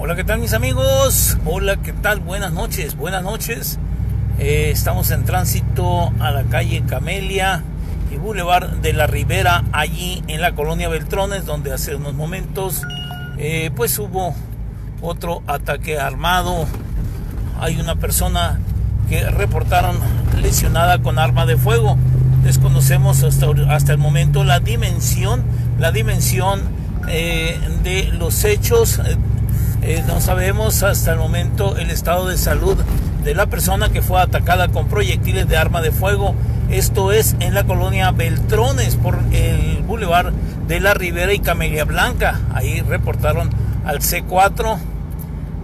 Hola, ¿qué tal mis amigos? Hola, ¿qué tal? Buenas noches, buenas noches. Eh, estamos en tránsito a la calle Camelia y Boulevard de la Ribera, allí en la colonia Beltrones, donde hace unos momentos eh, pues hubo otro ataque armado. Hay una persona que reportaron lesionada con arma de fuego. Desconocemos hasta, hasta el momento la dimensión, la dimensión eh, de los hechos. Eh, no sabemos hasta el momento el estado de salud de la persona que fue atacada con proyectiles de arma de fuego. Esto es en la colonia Beltrones por el bulevar de la Ribera y Camelia Blanca. Ahí reportaron al C4,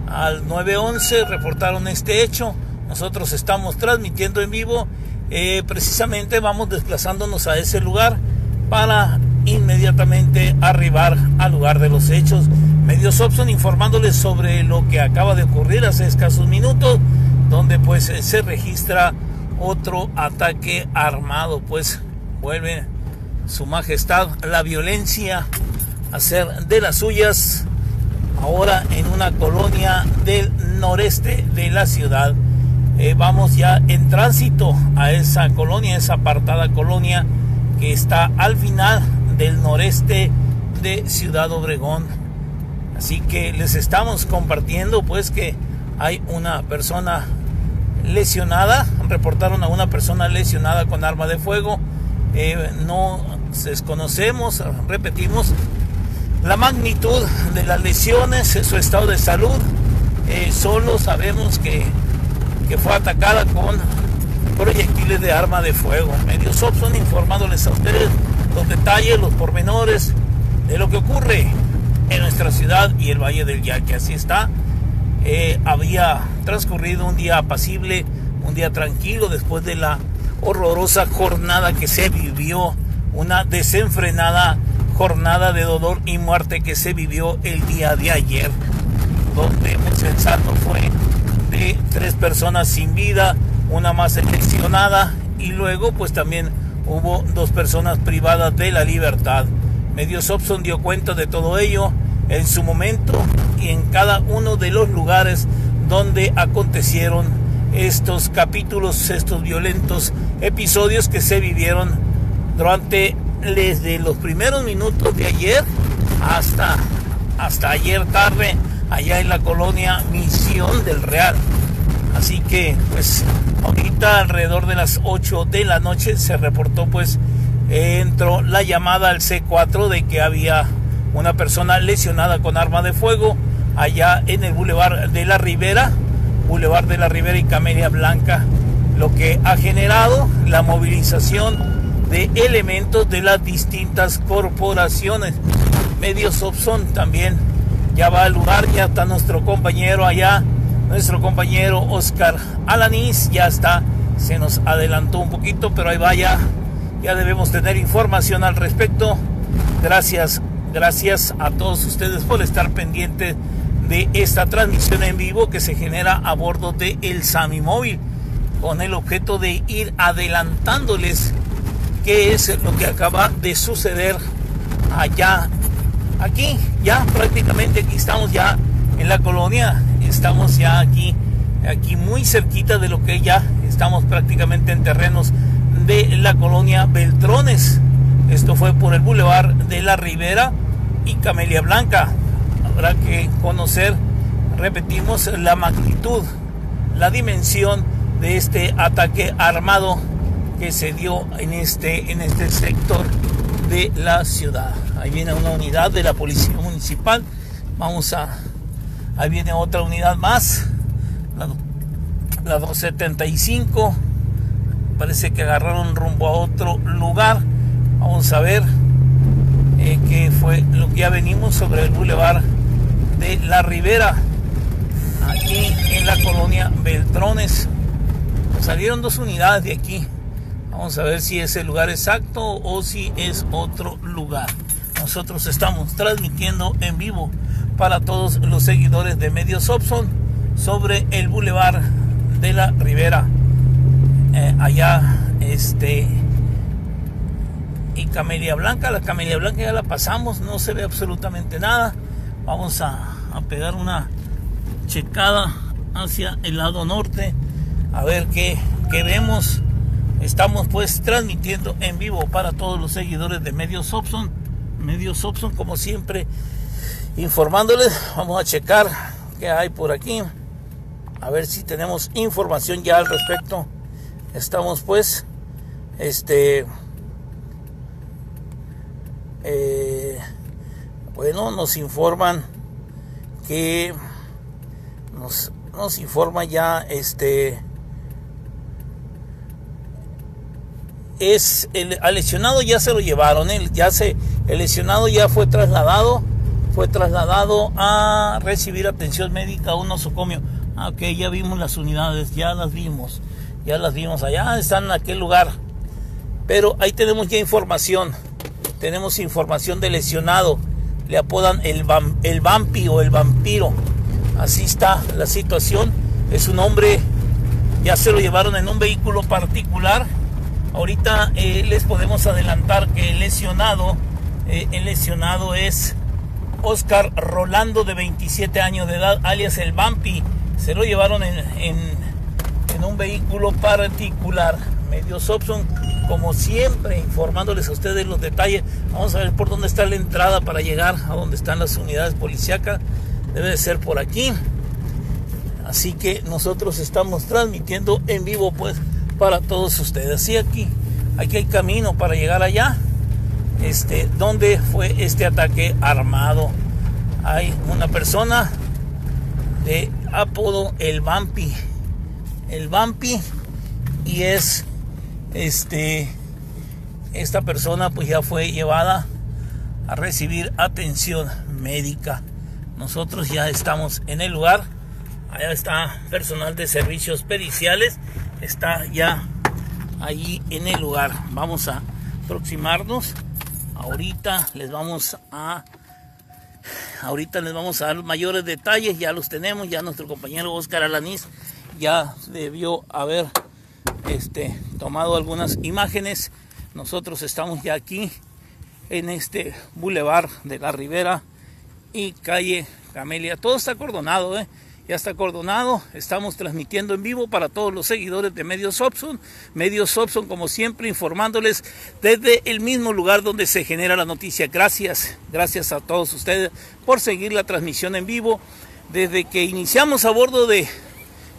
al 911, reportaron este hecho. Nosotros estamos transmitiendo en vivo. Eh, precisamente vamos desplazándonos a ese lugar para inmediatamente arribar al lugar de los hechos. Medios Opson informándoles sobre lo que acaba de ocurrir hace escasos minutos, donde pues se registra otro ataque armado, pues vuelve su majestad la violencia a ser de las suyas ahora en una colonia del noreste de la ciudad. Eh, vamos ya en tránsito a esa colonia, esa apartada colonia que está al final del noreste de Ciudad Obregón. Así que les estamos compartiendo pues que hay una persona lesionada, reportaron a una persona lesionada con arma de fuego. Eh, no desconocemos, repetimos, la magnitud de las lesiones, su estado de salud. Eh, solo sabemos que, que fue atacada con proyectiles de arma de fuego. Medios Opson informándoles a ustedes los detalles, los pormenores de lo que ocurre en nuestra ciudad y el Valle del Yaque. Así está. Eh, había transcurrido un día apacible, un día tranquilo después de la horrorosa jornada que se vivió, una desenfrenada jornada de dolor y muerte que se vivió el día de ayer, donde el sensato fue de tres personas sin vida, una más seleccionada y luego pues también hubo dos personas privadas de la libertad. Medios Opson dio cuenta de todo ello en su momento y en cada uno de los lugares donde acontecieron estos capítulos, estos violentos episodios que se vivieron durante desde los primeros minutos de ayer hasta, hasta ayer tarde allá en la colonia Misión del Real. Así que pues ahorita alrededor de las 8 de la noche se reportó pues entró la llamada al C4 de que había una persona lesionada con arma de fuego allá en el Boulevard de la Ribera, Boulevard de la Ribera y Camelia Blanca, lo que ha generado la movilización de elementos de las distintas corporaciones. Medios Opson también ya va al lugar, ya está nuestro compañero allá, nuestro compañero Oscar Alanis, ya está, se nos adelantó un poquito, pero ahí vaya ya debemos tener información al respecto. Gracias, gracias a todos ustedes por estar pendientes de esta transmisión en vivo que se genera a bordo de el Sami Móvil con el objeto de ir adelantándoles qué es lo que acaba de suceder allá aquí ya prácticamente aquí estamos ya en la colonia estamos ya aquí aquí muy cerquita de lo que ya estamos prácticamente en terrenos de la colonia Beltrones. Esto fue por el Boulevard de la Ribera y Camelia Blanca. Habrá que conocer, repetimos, la magnitud, la dimensión de este ataque armado que se dio en este, en este sector de la ciudad. Ahí viene una unidad de la policía municipal. Vamos a. Ahí viene otra unidad más. La, la 275 parece que agarraron rumbo a otro lugar. Vamos a ver eh, qué fue lo que ya venimos sobre el bulevar de la Ribera, aquí en la colonia Beltrones. Salieron dos unidades de aquí. Vamos a ver si es el lugar exacto o si es otro lugar. Nosotros estamos transmitiendo en vivo para todos los seguidores de Medios Opson sobre el bulevar de la Ribera. Eh, allá este camelia blanca. La camelia blanca ya la pasamos no se ve absolutamente nada. Vamos a, pegar una checada hacia el lado norte a ver qué, qué vemos. Estamos pues transmitiendo en vivo para todos los seguidores de Medios Opson Medios Opson como siempre informándoles. Vamos a checar qué hay por aquí. A ver si tenemos información ya al respecto. Estamos pues este eh, bueno nos informan que nos, informa ya este es el al lesionado ya se lo llevaron él ya se el lesionado ya fue trasladado fue trasladado a recibir atención médica a un nosocomio. Ah, ok ya vimos las unidades ya las vimos ya las vimos allá están en aquel lugar. Pero ahí tenemos ya información tenemos información de lesionado. Le apodan el, el vampi o el vampiro. Así está la situación. Es un hombre ya se lo llevaron en un vehículo particular. Ahorita eh, les podemos adelantar que el lesionado eh, el lesionado es Oscar Rolando de 27 años de edad alias el vampi. Se lo llevaron en, en, en un vehículo particular medios Opson como siempre informándoles a ustedes los detalles. Vamos a ver por dónde está la entrada para llegar a donde están las unidades policíacas. Debe de ser por aquí. Así que nosotros estamos transmitiendo en vivo pues para todos ustedes. Sí aquí aquí hay camino para llegar allá este donde fue este ataque armado. Hay una persona de apodo el vampi. El vampi y es este esta persona pues ya fue llevada a recibir atención médica. Nosotros ya estamos en el lugar. Allá está personal de servicios periciales. Está ya ahí en el lugar. Vamos a aproximarnos. Ahorita les vamos a ahorita les vamos a dar mayores detalles. Ya los tenemos. Ya nuestro compañero Oscar Alaniz ya debió haber este, tomado algunas imágenes. Nosotros estamos ya aquí en este bulevar de la Ribera y calle Camelia. Todo está acordonado, ¿eh? ya está acordonado. Estamos transmitiendo en vivo para todos los seguidores de Medios Opson. Medios Opson, como siempre, informándoles desde el mismo lugar donde se genera la noticia. Gracias, gracias a todos ustedes por seguir la transmisión en vivo. Desde que iniciamos a bordo de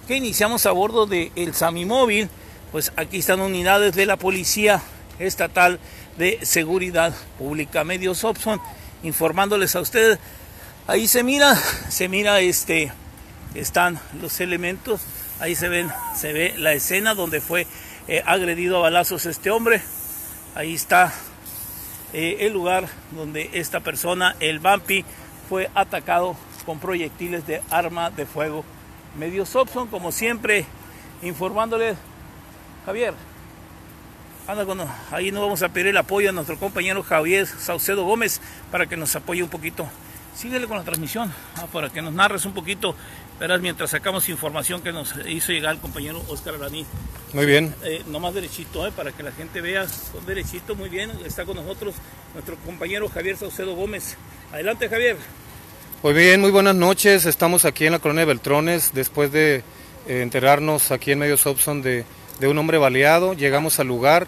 que iniciamos a bordo de el Sami Móvil pues aquí están unidades de la Policía Estatal de Seguridad Pública, Medios Opson, informándoles a ustedes. Ahí se mira, se mira este, están los elementos, ahí se ven, se ve la escena donde fue eh, agredido a balazos este hombre. Ahí está eh, el lugar donde esta persona, el Vampi, fue atacado con proyectiles de arma de fuego. Medios Opson, como siempre, informándoles Javier, anda con, ahí nos vamos a pedir el apoyo a nuestro compañero Javier Saucedo Gómez para que nos apoye un poquito. Síguele con la transmisión ah, para que nos narres un poquito, verás, mientras sacamos información que nos hizo llegar el compañero Oscar Araní. Muy bien. Eh, nomás derechito, eh, para que la gente vea, con derechito, muy bien. Está con nosotros nuestro compañero Javier Saucedo Gómez. Adelante, Javier. Muy bien, muy buenas noches. Estamos aquí en la colonia de Beltrones después de eh, enterarnos aquí en Medios Opson de de un hombre baleado, llegamos al lugar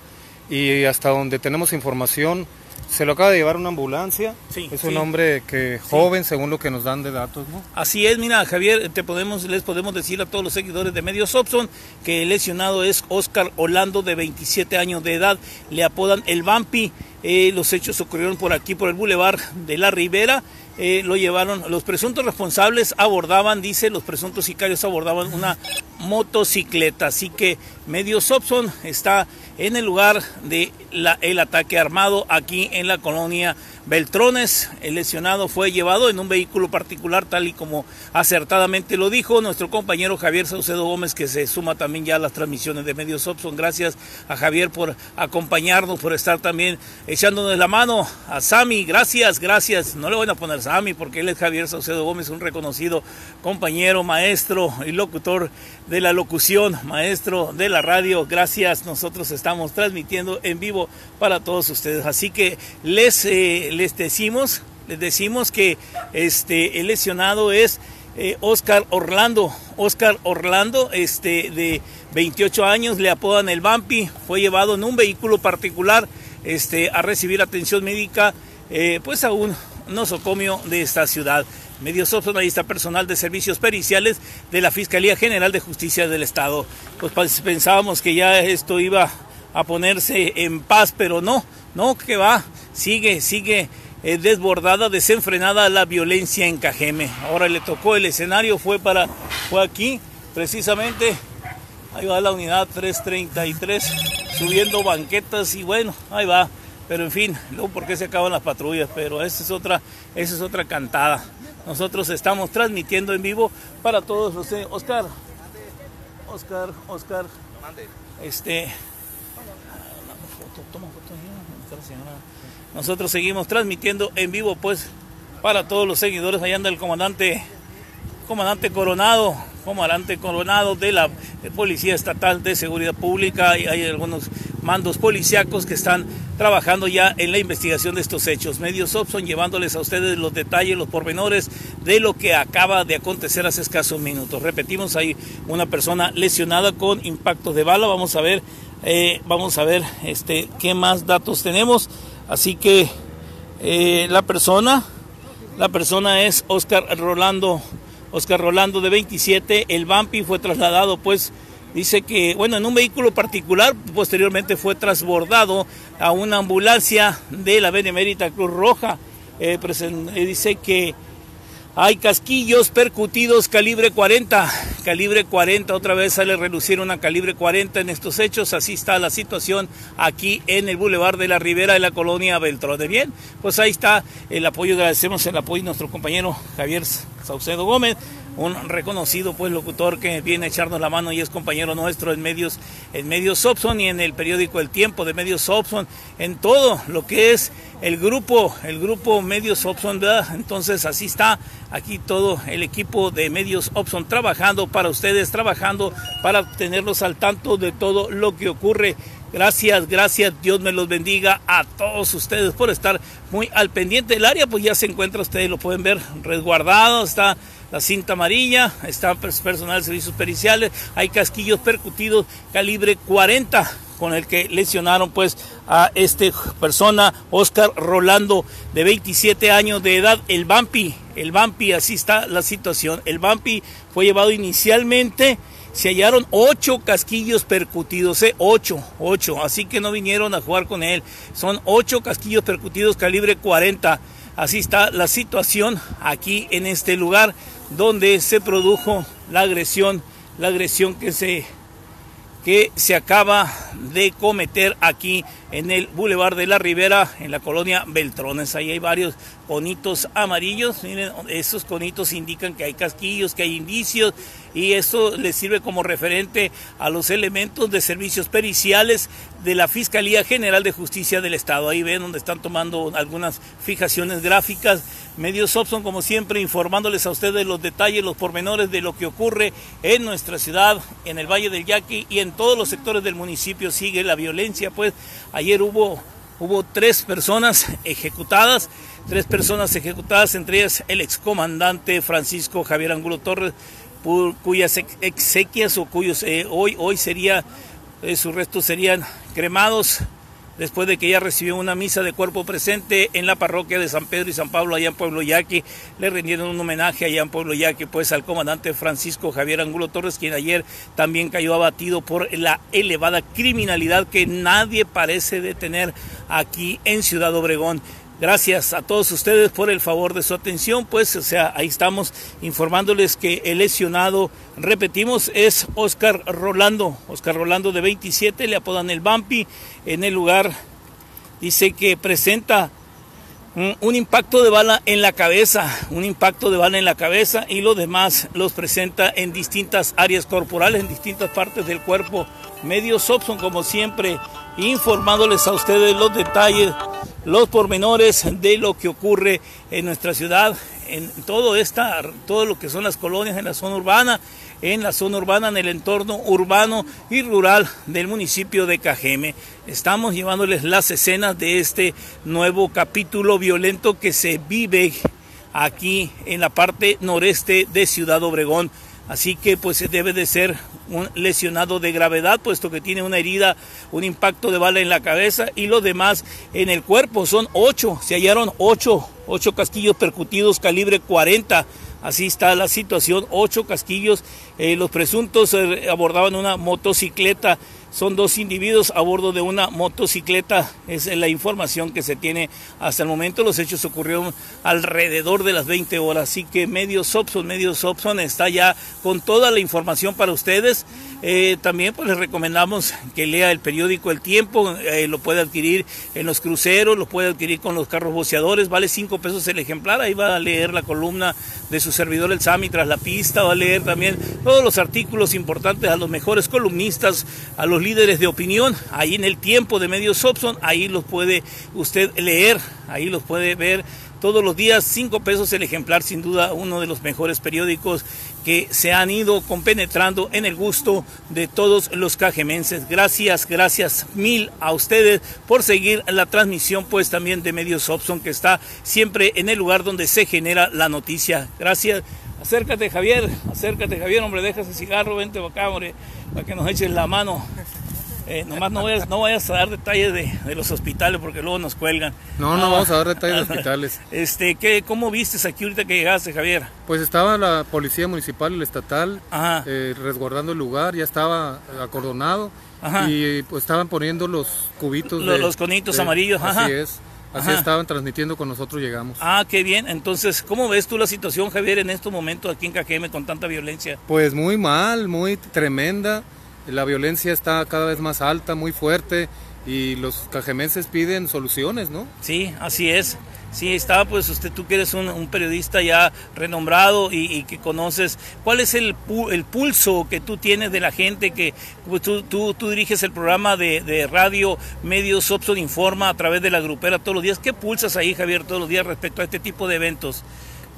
y hasta donde tenemos información se lo acaba de llevar una ambulancia. es un hombre que joven, según lo que nos dan de datos, ¿no? Así es, mira, Javier, te podemos, les podemos decir a todos los seguidores de Medios Opson que el lesionado es Oscar Orlando, de 27 años de edad. Le apodan el Vampi. Eh, los hechos ocurrieron por aquí, por el bulevar de la Ribera. Eh, lo llevaron, los presuntos responsables abordaban, dice, los presuntos sicarios abordaban una motocicleta. Así que Medios Opson está en el lugar del el ataque armado aquí en la colonia Beltrones. El lesionado fue llevado en un vehículo particular, tal y como acertadamente lo dijo nuestro compañero Javier Saucedo Gómez, que se suma también ya a las transmisiones de Medios Opson. Gracias a Javier por acompañarnos, por estar también echándonos la mano. A Sami, gracias, gracias. No le voy a poner Sami porque él es Javier Saucedo Gómez, un reconocido compañero, maestro y locutor de la locución, maestro de la radio. Gracias, nosotros estamos transmitiendo en vivo para todos ustedes. Así que les, eh, les decimos, les decimos que este, el lesionado es Oscar Orlando. Oscar Orlando, este, de 28 años, le apodan el Bampi, fue llevado en un vehículo particular este, a recibir atención médica, pues a un nosocomio de esta ciudad. Medios analista personal de servicios periciales de la Fiscalía General de Justicia del Estado. Pues pensábamos que ya esto iba a ponerse en paz, pero no, no, que va, sigue, sigue eh, desbordada, desenfrenada la violencia en Cajeme. Ahora le tocó el escenario, fue para, fue aquí, precisamente, ahí va la unidad 333, subiendo banquetas y bueno, ahí va. Pero en fin, luego por qué se acaban las patrullas, pero esa es otra, esa es otra cantada. Nosotros estamos transmitiendo en vivo para todos los Oscar. Oscar, Oscar. Este. Nosotros seguimos transmitiendo en vivo, pues, para todos los seguidores. Allá anda el comandante, comandante Coronado, comandante Coronado de la Policía Estatal de Seguridad Pública. Y hay algunos mandos policíacos que están trabajando ya en la investigación de estos hechos. Medios Opson llevándoles a ustedes los detalles, los pormenores de lo que acaba de acontecer hace escasos minutos. Repetimos, hay una persona lesionada con impactos de bala. Vamos a ver, eh, vamos a ver este, qué más datos tenemos. Así que eh, la persona, la persona es Oscar Rolando, Oscar Rolando de 27. El Vampi fue trasladado pues Dice que, bueno, en un vehículo particular, posteriormente fue transbordado a una ambulancia de la Benemérita Cruz Roja. Eh, dice que hay casquillos percutidos calibre 40, calibre 40, otra vez sale a relucir una calibre 40 en estos hechos, así está la situación aquí en el Boulevard de la Ribera de la colonia Beltrón. De bien, pues ahí está el apoyo, agradecemos el apoyo de nuestro compañero Javier Saucedo Gómez, un reconocido pues locutor que viene a echarnos la mano y es compañero nuestro en medios en medios Sobson y en el periódico El Tiempo de Medios Sobson, en todo lo que es el grupo, el grupo Medios Opson, ¿verdad? Entonces así está aquí todo el equipo de Medios Opson trabajando para ustedes, trabajando para tenerlos al tanto de todo lo que ocurre. Gracias, gracias, Dios me los bendiga a todos ustedes por estar muy al pendiente del área, pues ya se encuentra, ustedes lo pueden ver resguardado, está la cinta amarilla, está personal de servicios periciales, hay casquillos percutidos calibre 40 con el que lesionaron pues a este persona, Oscar Rolando, de 27 años de edad, el Bampi, el Bampi, así está la situación, el Bampi fue llevado inicialmente, se hallaron ocho casquillos percutidos, ¿eh? ocho, ocho, así que no vinieron a jugar con él, son ocho casquillos percutidos calibre 40, así está la situación aquí en este lugar, donde se produjo la agresión, la agresión que se, que se acaba de cometer aquí en el Boulevard de la Ribera, en la colonia Beltrones. Ahí hay varios conitos amarillos. Miren, esos conitos indican que hay casquillos, que hay indicios y esto les sirve como referente a los elementos de servicios periciales de la Fiscalía General de Justicia del Estado. Ahí ven donde están tomando algunas fijaciones gráficas. Medios Opson, como siempre, informándoles a ustedes los detalles, los pormenores de lo que ocurre en nuestra ciudad, en el Valle del Yaqui y en todos los sectores del municipio. Sigue la violencia, pues ayer hubo hubo tres personas ejecutadas, tres personas ejecutadas, entre ellas el excomandante Francisco Javier Angulo Torres, cuyas exequias o cuyos eh, hoy, hoy sería, eh, sus restos serían cremados después de que ella recibió una misa de cuerpo presente en la parroquia de San Pedro y San Pablo allá en Pueblo Yaqui. Le rindieron un homenaje allá en Pueblo Yaqui pues al comandante Francisco Javier Angulo Torres, quien ayer también cayó abatido por la elevada criminalidad que nadie parece detener aquí en Ciudad Obregón. Gracias a todos ustedes por el favor de su atención, pues, o sea, ahí estamos informándoles que el lesionado, repetimos, es Oscar Rolando, Oscar Rolando de 27, le apodan el Bampi, en el lugar dice que presenta un impacto de bala en la cabeza, un impacto de bala en la cabeza y lo demás los presenta en distintas áreas corporales, en distintas partes del cuerpo. Medios Sobson, como siempre, informándoles a ustedes los detalles los pormenores de lo que ocurre en nuestra ciudad, en todo, esta, todo lo que son las colonias en la zona urbana, en la zona urbana, en el entorno urbano y rural del municipio de Cajeme. Estamos llevándoles las escenas de este nuevo capítulo violento que se vive aquí en la parte noreste de Ciudad Obregón. Así que pues debe de ser un lesionado de gravedad, puesto que tiene una herida, un impacto de bala en la cabeza y los demás en el cuerpo. Son ocho, se hallaron ocho, ocho casquillos percutidos calibre 40. Así está la situación, ocho casquillos. Eh, los presuntos eh, abordaban una motocicleta son dos individuos a bordo de una motocicleta. Es la información que se tiene hasta el momento. Los hechos ocurrieron alrededor de las 20 horas. Así que Medios Sobson, Medios Sobson está ya con toda la información para ustedes. Eh, también pues les recomendamos que lea el periódico El Tiempo. Eh, lo puede adquirir en los cruceros, lo puede adquirir con los carros boceadores. Vale 5 pesos el ejemplar. Ahí va a leer la columna de su servidor El Sami tras la pista. Va a leer también todos los artículos importantes a los mejores columnistas, a los líderes de opinión, ahí en el tiempo de Medios Sobson, ahí los puede usted leer, ahí los puede ver todos los días, cinco pesos el ejemplar, sin duda uno de los mejores periódicos que se han ido compenetrando en el gusto de todos los cajemenses. Gracias, gracias mil a ustedes por seguir la transmisión pues también de Medios Opson que está siempre en el lugar donde se genera la noticia. Gracias. Acércate Javier, acércate Javier, hombre, deja ese cigarro, vente acá, hombre, para que nos eches la mano. Eh, nomás no vayas, no vayas a dar detalles de, los hospitales porque luego nos cuelgan. No, no ah, vamos a dar detalles de hospitales. Este, ¿qué, ¿Cómo vistes aquí ahorita que llegaste, Javier? Pues estaba la policía municipal y el estatal eh, resguardando el lugar, ya estaba acordonado y pues estaban poniendo los cubitos. Los, los conitos amarillos, Así es. Así estaban transmitiendo con nosotros, llegamos. Ah, qué bien. Entonces, ¿cómo ves tú la situación, Javier, en estos momentos aquí en Cajeme con tanta violencia? Pues muy mal, muy tremenda la violencia está cada vez más alta, muy fuerte y los cajemenses piden soluciones, ¿no? Sí, así es. Sí, está, pues usted, tú que eres un, periodista ya renombrado y, que conoces, ¿cuál es el, el, pulso que tú tienes de la gente que pues, tú, tú, tú, diriges el programa de, de radio Medios Opson Informa a través de la grupera todos los días? ¿Qué pulsas ahí, Javier, todos los días respecto a este tipo de eventos?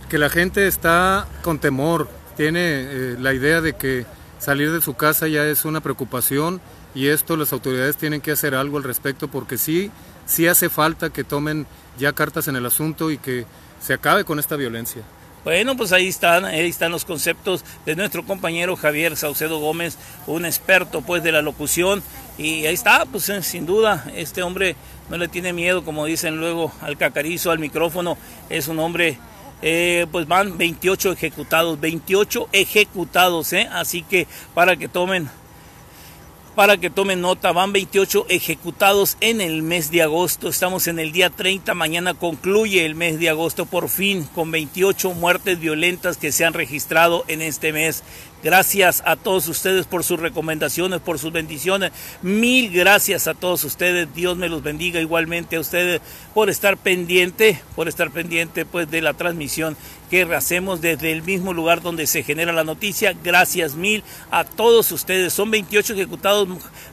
Que la gente está con temor, tiene eh, la idea de que salir de su casa ya es una preocupación y esto las autoridades tienen que hacer algo al respecto porque sí, sí hace falta que tomen ya cartas en el asunto y que se acabe con esta violencia. Bueno, pues ahí están, ahí están los conceptos de nuestro compañero Javier Saucedo Gómez, un experto pues de la locución y ahí está, pues eh, sin duda, este hombre no le tiene miedo, como dicen luego, al cacarizo, al micrófono, es un hombre eh, pues van 28 ejecutados, 28 ejecutados, ¿eh? así que para que tomen para que tomen nota, van 28 ejecutados en el mes de agosto. Estamos en el día 30, mañana concluye el mes de agosto por fin con 28 muertes violentas que se han registrado en este mes. Gracias a todos ustedes por sus recomendaciones, por sus bendiciones. Mil gracias a todos ustedes. Dios me los bendiga igualmente a ustedes por estar pendiente, por estar pendiente pues de la transmisión que hacemos desde el mismo lugar donde se genera la noticia. Gracias mil a todos ustedes. Son 28 ejecutados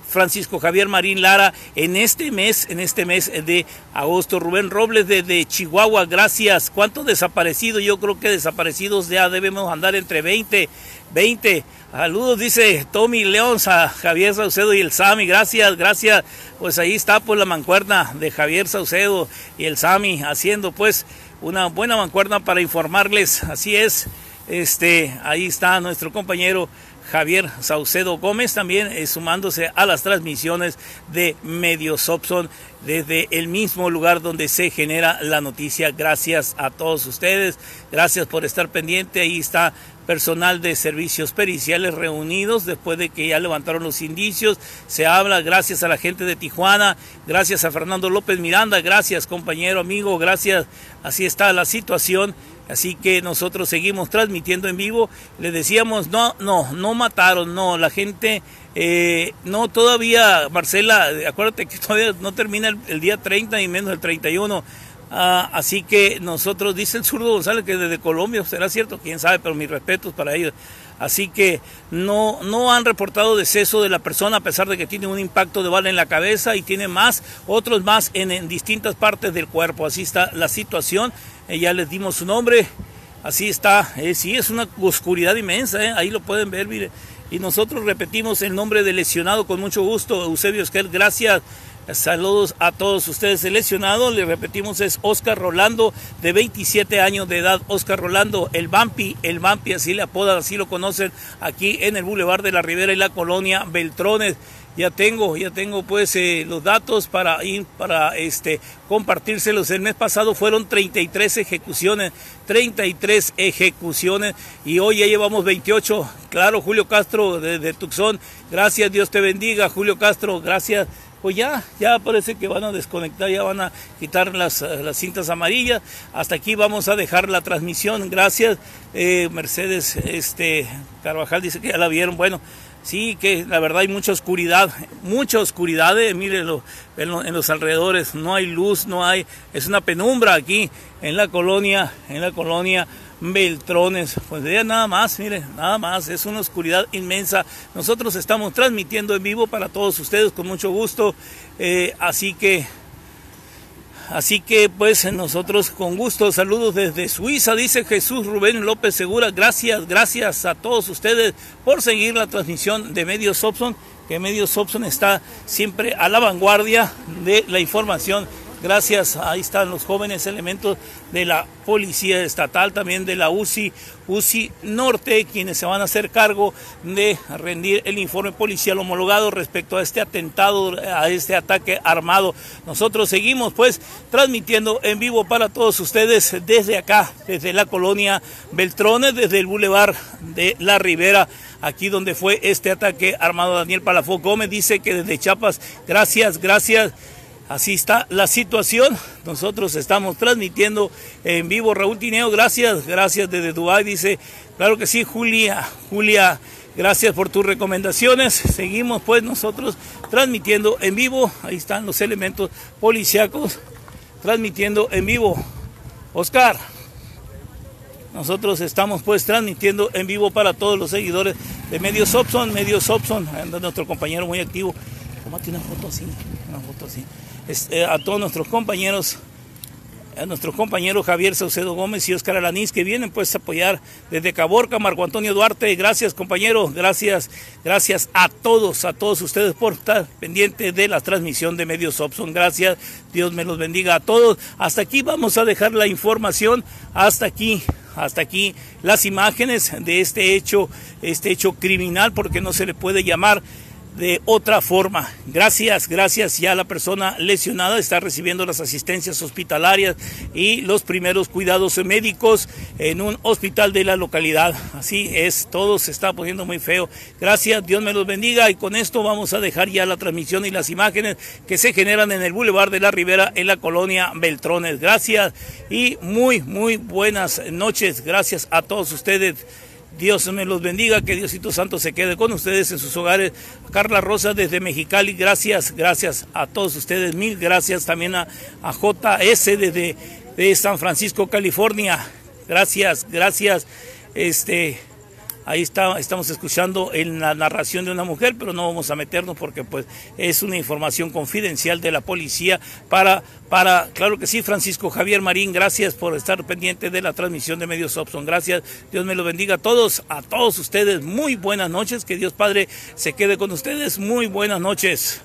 Francisco Javier Marín Lara en este mes, en este mes de agosto. Rubén Robles desde Chihuahua, gracias. ¿Cuántos desaparecidos? Yo creo que desaparecidos ya debemos andar entre 20, 20. Saludos, dice Tommy León, a Javier Saucedo y el Sami. Gracias, gracias. Pues ahí está pues la mancuerna de Javier Saucedo y el Sami haciendo pues una buena mancuerna para informarles. Así es. Este, ahí está nuestro compañero Javier Saucedo Gómez también eh, sumándose a las transmisiones de Medios Opson desde el mismo lugar donde se genera la noticia. Gracias a todos ustedes, gracias por estar pendiente. Ahí está personal de servicios periciales reunidos después de que ya levantaron los indicios. Se habla gracias a la gente de Tijuana, gracias a Fernando López Miranda, gracias compañero, amigo, gracias. Así está la situación Así que nosotros seguimos transmitiendo en vivo. Le decíamos, no, no, no mataron, no, la gente, eh, no, todavía, Marcela, acuérdate que todavía no termina el, día 30 ni menos el 31. Ah, así que nosotros, dice el zurdo González que desde Colombia, será cierto, quién sabe, pero mis respetos para ellos. Así que no, no han reportado deceso de la persona a pesar de que tiene un impacto de bala en la cabeza y tiene más, otros más en, distintas partes del cuerpo. Así está la situación. Eh, ya les dimos su nombre. Así está. Eh, sí, es una oscuridad inmensa. Eh. Ahí lo pueden ver, mire. Y nosotros repetimos el nombre del lesionado con mucho gusto. Eusebio Esquel, gracias. Saludos a todos ustedes. El lesionado, le repetimos, es Oscar Rolando, de 27 años de edad. Oscar Rolando, el Vampi, el Vampi, así le apodan, así lo conocen aquí en el Boulevard de la Ribera y la colonia Beltrones ya tengo, ya tengo pues eh, los datos para ir, para este, compartírselos. El mes pasado fueron 33 ejecuciones, 33 ejecuciones y hoy ya llevamos 28. Claro, Julio Castro de, Tucson, gracias, Dios te bendiga, Julio Castro, gracias. Pues ya, ya parece que van a desconectar, ya van a quitar las, las cintas amarillas. Hasta aquí vamos a dejar la transmisión. Gracias, eh, Mercedes este, Carvajal dice que ya la vieron. Bueno, Sí, que la verdad hay mucha oscuridad, mucha oscuridad, eh, mírenlo, en, los alrededores, no hay luz, no hay, es una penumbra aquí en la colonia, en la colonia Beltrones. Pues ya nada más, miren, nada más, es una oscuridad inmensa. Nosotros estamos transmitiendo en vivo para todos ustedes con mucho gusto, eh, así que Así que pues nosotros con gusto, saludos desde Suiza, dice Jesús Rubén López Segura. Gracias, gracias a todos ustedes por seguir la transmisión de Medios Opson, que Medios Opson está siempre a la vanguardia de la información Gracias, ahí están los jóvenes elementos de la Policía Estatal, también de la UCI, UCI Norte, quienes se van a hacer cargo de rendir el informe policial homologado respecto a este atentado, a este ataque armado. Nosotros seguimos pues transmitiendo en vivo para todos ustedes desde acá, desde la colonia Beltrones, desde el bulevar de La Ribera aquí donde fue este ataque armado. Daniel Palafó Gómez dice que desde Chiapas, gracias, gracias. Así está la situación. Nosotros estamos transmitiendo en vivo. Raúl Tineo, gracias, gracias desde Dubái. Dice, claro que sí, Julia, Julia, gracias por tus recomendaciones. Seguimos pues nosotros transmitiendo en vivo. Ahí están los elementos policíacos transmitiendo en vivo. Oscar, nosotros estamos pues transmitiendo en vivo para todos los seguidores de Medios Opson, Medios Opson, nuestro compañero muy activo. Tómate una foto así, una foto así. Eh, a todos nuestros compañeros, a nuestros compañeros Javier Saucedo Gómez y Oscar Alanís que vienen pues a apoyar desde Caborca, Marco Antonio Duarte. Gracias compañeros, gracias, gracias a todos, a todos ustedes por estar pendientes de la transmisión de Medios Opson. Gracias, Dios me los bendiga a todos. Hasta aquí vamos a dejar la información, hasta aquí hasta aquí las imágenes de este hecho, este hecho criminal, porque no se le puede llamar de otra forma. Gracias, gracias. Ya la persona lesionada está recibiendo las asistencias hospitalarias y los primeros cuidados médicos en un hospital de la localidad. Así es, todo se está poniendo muy feo. Gracias, Dios me los bendiga y con esto vamos a dejar ya la transmisión y las imágenes que se generan en el Boulevard de la Ribera en la colonia Beltrones. Gracias y muy, muy buenas noches. Gracias a todos ustedes. Dios me los bendiga, que Diosito Santo se quede con ustedes en sus hogares. Carla Rosa desde Mexicali, gracias, gracias a todos ustedes, mil gracias también a, a JS desde de San Francisco, California. Gracias, gracias. Este Ahí está, estamos escuchando en la narración de una mujer, pero no vamos a meternos porque pues es una información confidencial de la policía para, para, claro que sí, Francisco Javier Marín, gracias por estar pendiente de la transmisión de Medios Opson. Gracias, Dios me lo bendiga a todos, a todos ustedes. Muy buenas noches, que Dios Padre se quede con ustedes. Muy buenas noches.